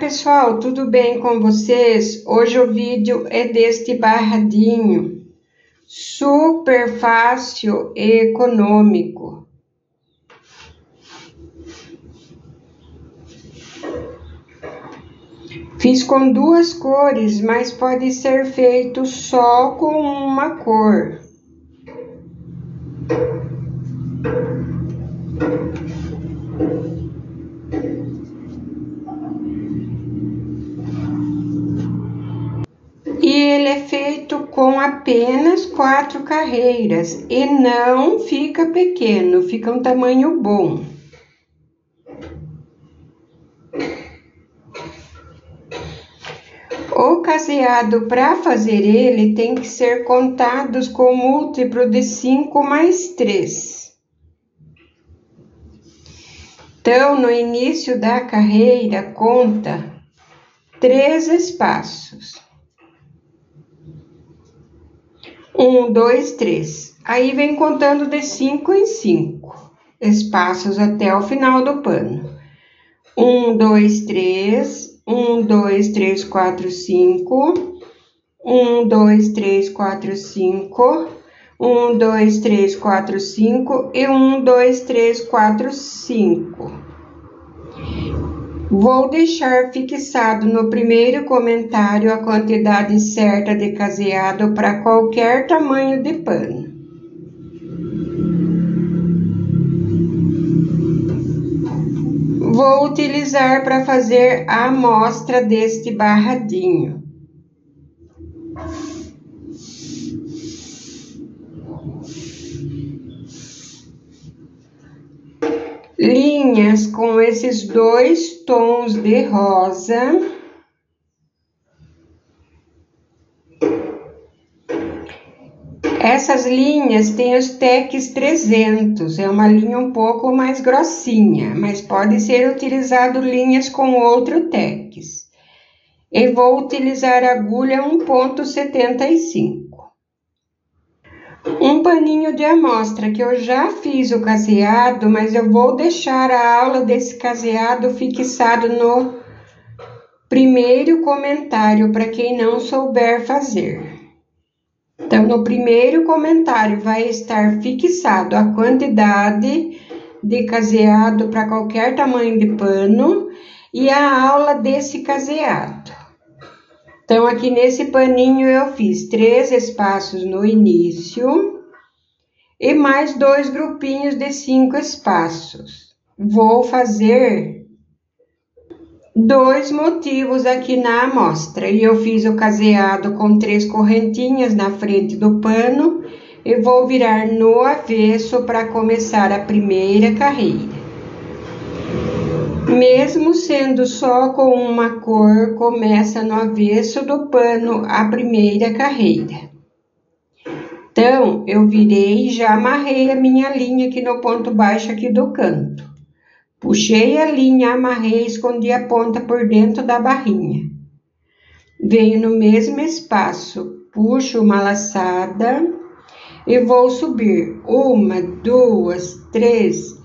pessoal, tudo bem com vocês? Hoje o vídeo é deste barradinho, super fácil e econômico. Fiz com duas cores, mas pode ser feito só com uma cor. E ele é feito com apenas quatro carreiras e não fica pequeno, fica um tamanho bom. O caseado, para fazer ele, tem que ser contados com múltiplo de 5 mais 3. Então, no início da carreira, conta três espaços. Um, dois, três. Aí vem contando de cinco em cinco espaços até o final do pano. Um, dois, três, um, dois, três, quatro, cinco. Um, dois, três, quatro, cinco. Um, dois, três, quatro, cinco. E um, dois, três, quatro, cinco. Vou deixar fixado no primeiro comentário a quantidade certa de caseado para qualquer tamanho de pano. vou utilizar para fazer a amostra deste barradinho. Linhas com esses dois tons de rosa Essas linhas têm os TECs 300, é uma linha um pouco mais grossinha, mas pode ser utilizado linhas com outro TECs. E vou utilizar agulha 1.75. Um paninho de amostra que eu já fiz o caseado, mas eu vou deixar a aula desse caseado fixado no primeiro comentário para quem não souber fazer. Então, no primeiro comentário vai estar fixado a quantidade de caseado para qualquer tamanho de pano e a aula desse caseado. Então, aqui nesse paninho eu fiz três espaços no início e mais dois grupinhos de cinco espaços. Vou fazer dois motivos aqui na amostra. E eu fiz o caseado com três correntinhas na frente do pano e vou virar no avesso para começar a primeira carreira. Mesmo sendo só com uma cor, começa no avesso do pano a primeira carreira. Então, eu virei e já amarrei a minha linha aqui no ponto baixo aqui do canto. Puxei a linha, amarrei escondi a ponta por dentro da barrinha. Venho no mesmo espaço, puxo uma laçada e vou subir uma, duas, três,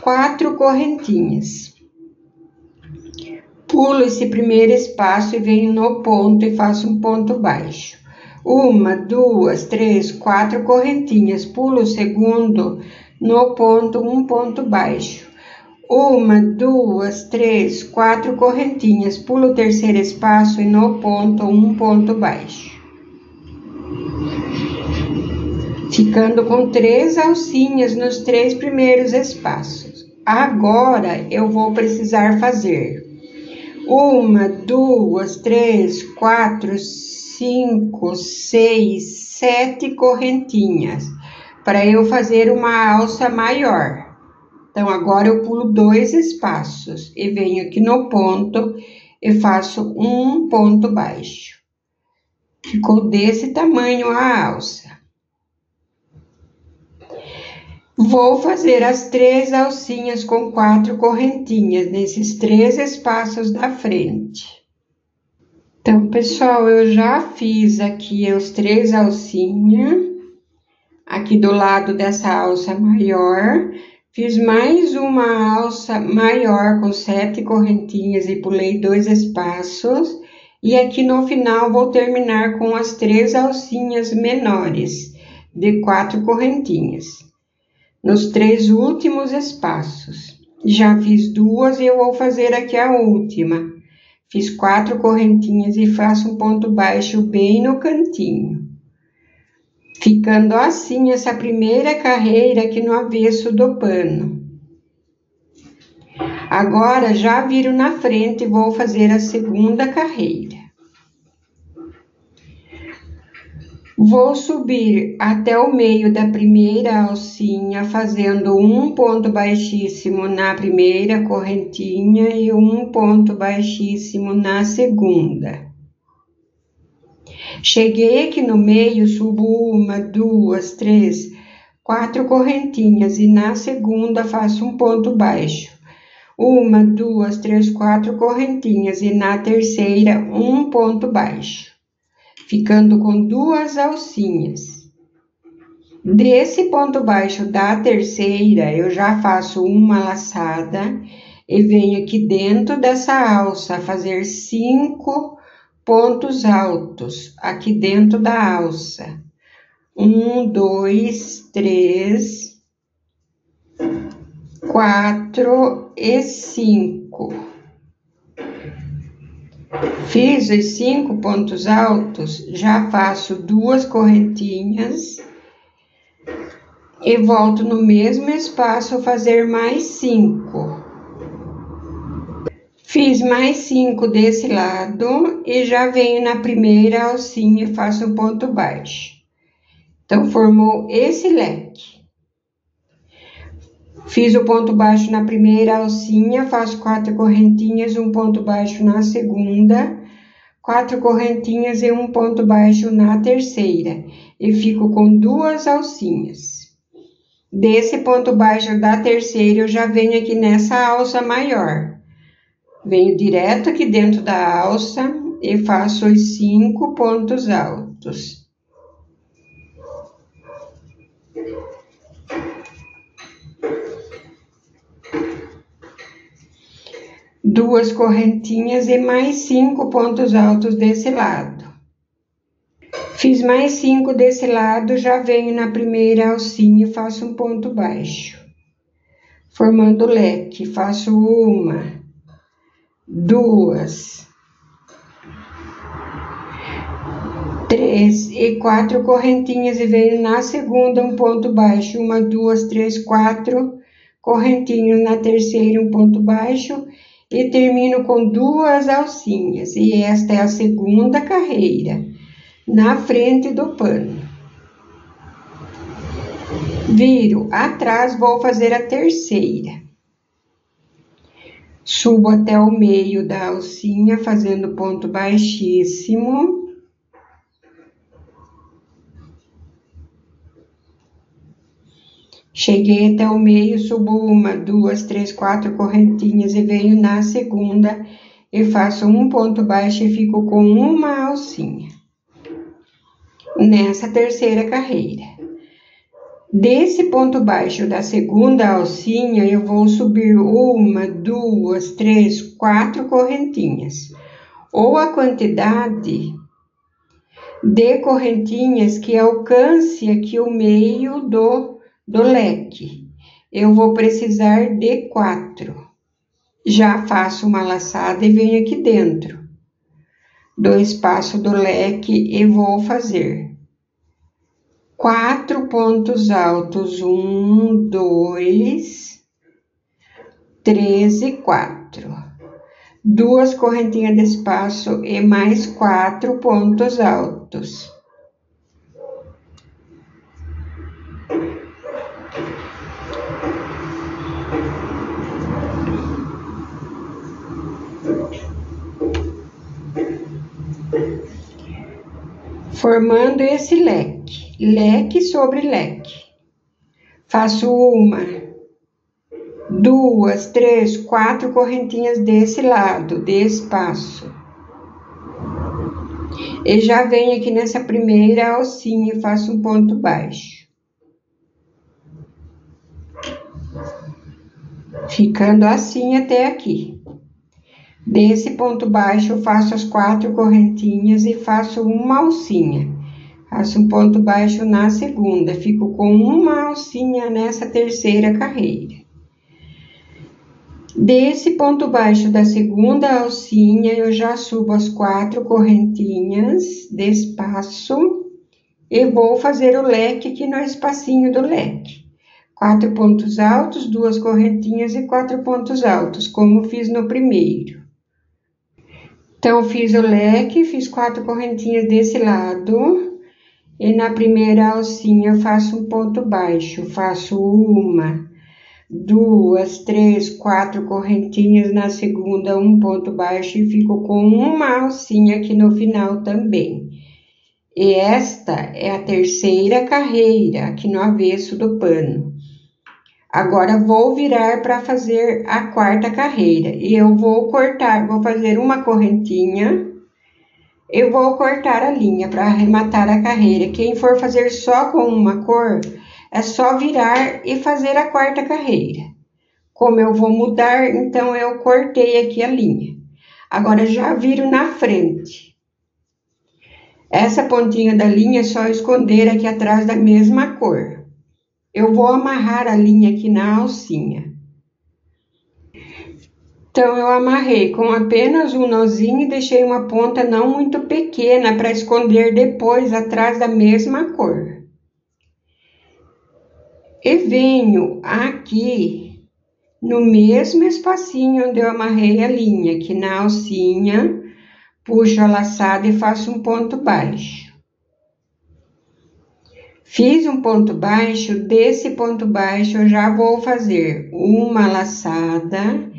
quatro correntinhas. Pulo esse primeiro espaço e venho no ponto e faço um ponto baixo. Uma, duas, três, quatro correntinhas. Pulo o segundo no ponto, um ponto baixo uma, duas, três, quatro correntinhas, pulo o terceiro espaço e no ponto um ponto baixo. Ficando com três alcinhas nos três primeiros espaços. Agora eu vou precisar fazer uma, duas, três, quatro, cinco, seis, sete correntinhas para eu fazer uma alça maior. Então, agora eu pulo dois espaços e venho aqui no ponto e faço um ponto baixo. Ficou desse tamanho a alça. Vou fazer as três alcinhas com quatro correntinhas nesses três espaços da frente. Então, pessoal, eu já fiz aqui os três alcinhas, aqui do lado dessa alça maior, Fiz mais uma alça maior com sete correntinhas e pulei dois espaços. E aqui no final vou terminar com as três alcinhas menores de quatro correntinhas. Nos três últimos espaços. Já fiz duas e eu vou fazer aqui a última. Fiz quatro correntinhas e faço um ponto baixo bem no cantinho ficando assim essa primeira carreira aqui no avesso do pano. Agora já viro na frente e vou fazer a segunda carreira. Vou subir até o meio da primeira alcinha, fazendo um ponto baixíssimo na primeira correntinha e um ponto baixíssimo na segunda. Cheguei aqui no meio, subo uma, duas, três, quatro correntinhas e na segunda faço um ponto baixo. Uma, duas, três, quatro correntinhas e na terceira um ponto baixo, ficando com duas alcinhas. Desse ponto baixo da terceira, eu já faço uma laçada e venho aqui dentro dessa alça fazer cinco pontos altos aqui dentro da alça. Um, dois, três, quatro e cinco. Fiz os cinco pontos altos, já faço duas correntinhas e volto no mesmo espaço fazer mais cinco. Fiz mais cinco desse lado e já venho na primeira alcinha e faço um ponto baixo. Então, formou esse leque. Fiz o ponto baixo na primeira alcinha, faço quatro correntinhas, um ponto baixo na segunda, quatro correntinhas e um ponto baixo na terceira, e fico com duas alcinhas. Desse ponto baixo da terceira, eu já venho aqui nessa alça maior. Venho direto aqui dentro da alça e faço os cinco pontos altos. Duas correntinhas e mais cinco pontos altos desse lado. Fiz mais cinco desse lado, já venho na primeira alcinha e faço um ponto baixo. Formando leque, faço uma, duas, três e quatro correntinhas e venho na segunda um ponto baixo, uma, duas, três, quatro correntinhas na terceira um ponto baixo e termino com duas alcinhas e esta é a segunda carreira na frente do pano. Viro atrás, vou fazer a terceira. Subo até o meio da alcinha, fazendo ponto baixíssimo. Cheguei até o meio, subo uma, duas, três, quatro correntinhas e venho na segunda e faço um ponto baixo e fico com uma alcinha. Nessa terceira carreira. Desse ponto baixo da segunda alcinha, eu vou subir uma, duas, três, quatro correntinhas, ou a quantidade de correntinhas que alcance aqui o meio do, do leque. Eu vou precisar de quatro. Já faço uma laçada e venho aqui dentro do espaço do leque e vou fazer quatro pontos altos, um, dois, três e quatro. Duas correntinhas de espaço e mais quatro pontos altos. Formando esse leque leque sobre leque. Faço uma, duas, três, quatro correntinhas desse lado, de espaço. E já venho aqui nessa primeira alcinha e faço um ponto baixo. ficando assim até aqui. Desse ponto baixo, faço as quatro correntinhas e faço uma alcinha. Faço um ponto baixo na segunda, fico com uma alcinha nessa terceira carreira. Desse ponto baixo da segunda alcinha, eu já subo as quatro correntinhas de espaço e vou fazer o leque aqui no espacinho do leque. Quatro pontos altos, duas correntinhas e quatro pontos altos, como fiz no primeiro. Então, fiz o leque, fiz quatro correntinhas desse lado, e na primeira alcinha eu faço um ponto baixo, faço uma, duas, três, quatro correntinhas na segunda, um ponto baixo e fico com uma alcinha aqui no final também. E esta é a terceira carreira aqui no avesso do pano. Agora vou virar para fazer a quarta carreira e eu vou cortar, vou fazer uma correntinha. Eu vou cortar a linha para arrematar a carreira. Quem for fazer só com uma cor, é só virar e fazer a quarta carreira. Como eu vou mudar, então eu cortei aqui a linha. Agora já viro na frente. Essa pontinha da linha é só esconder aqui atrás da mesma cor eu vou amarrar a linha aqui na alcinha. Então, eu amarrei com apenas um nozinho e deixei uma ponta não muito pequena para esconder depois atrás da mesma cor. E venho aqui no mesmo espacinho onde eu amarrei a linha, aqui na alcinha, puxo a laçada e faço um ponto baixo. Fiz um ponto baixo, desse ponto baixo eu já vou fazer uma laçada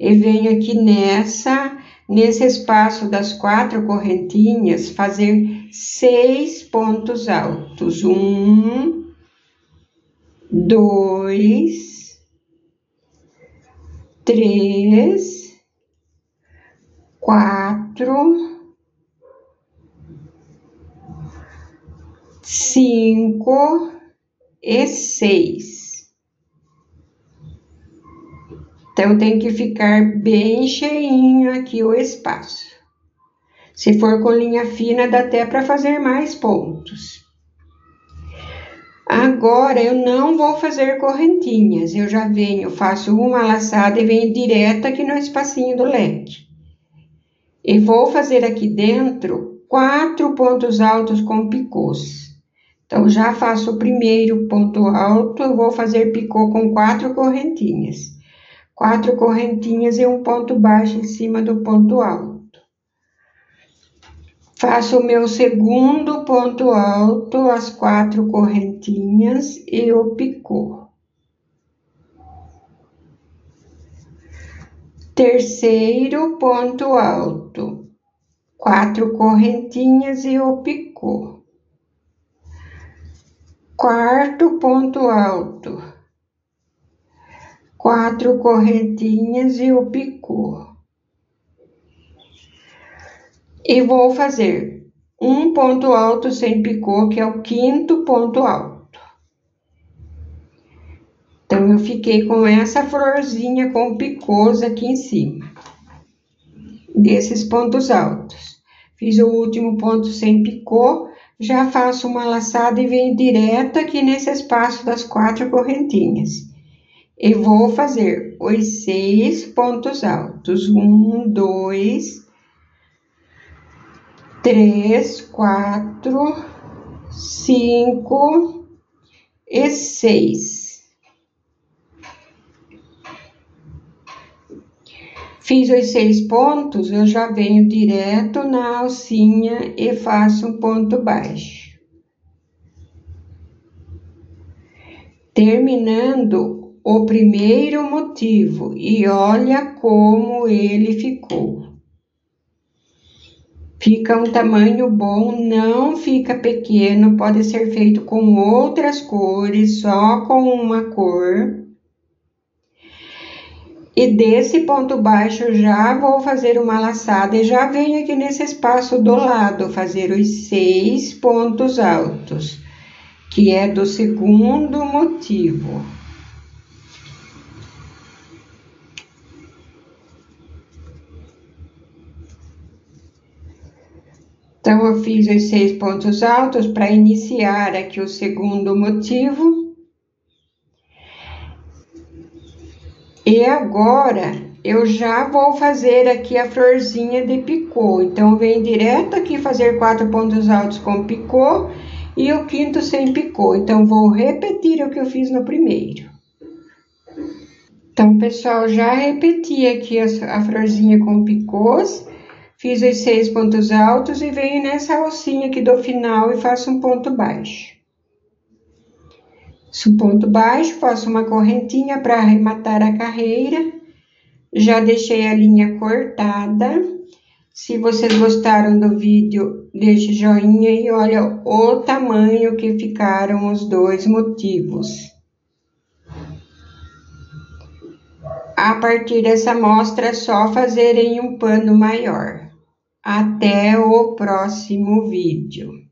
e venho aqui nessa, nesse espaço das quatro correntinhas, fazer seis pontos altos. Um, dois, três, quatro, cinco e seis. Então, tem que ficar bem cheinho aqui o espaço. Se for com linha fina, dá até para fazer mais pontos. Agora, eu não vou fazer correntinhas. Eu já venho, faço uma laçada e venho direto aqui no espacinho do leque. E vou fazer aqui dentro quatro pontos altos com picôs. Então, já faço o primeiro ponto alto, eu vou fazer picô com quatro correntinhas. Quatro correntinhas e um ponto baixo em cima do ponto alto. Faço o meu segundo ponto alto, as quatro correntinhas e o picô. Terceiro ponto alto, quatro correntinhas e o picô quarto ponto alto, quatro correntinhas e o picô. E vou fazer um ponto alto sem picô, que é o quinto ponto alto. Então, eu fiquei com essa florzinha com picôs aqui em cima, desses pontos altos. Fiz o último ponto sem picô, já faço uma laçada e venho direto aqui nesse espaço das quatro correntinhas. E vou fazer os seis pontos altos. Um, dois, três, quatro, cinco e seis. Fiz os seis pontos, eu já venho direto na alcinha e faço um ponto baixo. Terminando o primeiro motivo e olha como ele ficou. Fica um tamanho bom, não fica pequeno, pode ser feito com outras cores, só com uma cor. E desse ponto baixo já vou fazer uma laçada e já venho aqui nesse espaço do lado fazer os seis pontos altos, que é do segundo motivo. Então, eu fiz os seis pontos altos para iniciar aqui o segundo motivo. E agora, eu já vou fazer aqui a florzinha de picô. Então, vem direto aqui fazer quatro pontos altos com picô e o quinto sem picô. Então, vou repetir o que eu fiz no primeiro. Então, pessoal, já repeti aqui a, a florzinha com picôs Fiz os seis pontos altos e venho nessa alcinha aqui do final e faço um ponto baixo. Faço um ponto baixo, faço uma correntinha para arrematar a carreira. Já deixei a linha cortada. Se vocês gostaram do vídeo, deixe joinha e olha o tamanho que ficaram os dois motivos. A partir dessa amostra, é só fazer em um pano maior. Até o próximo vídeo.